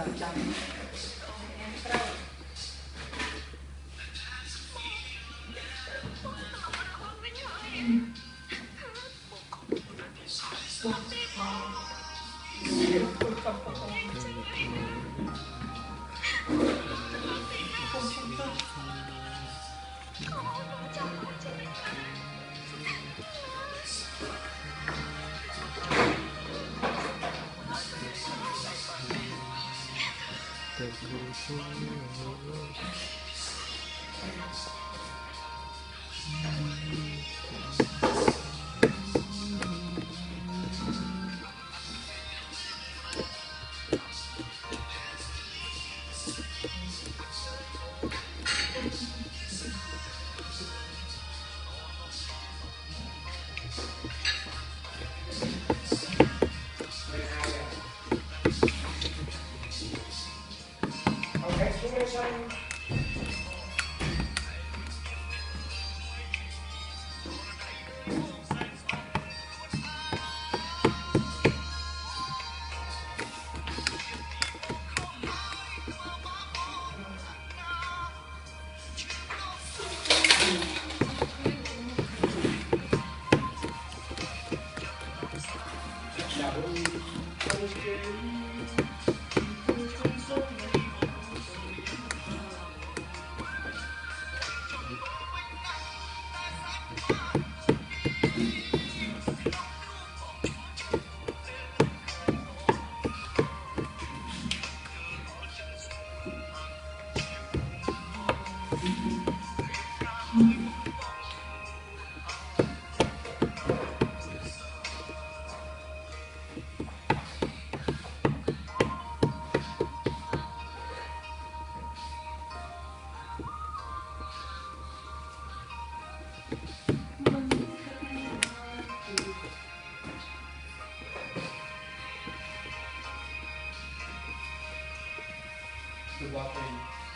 Gautama. Thank you. Revolution. Yeah, we'll to luck and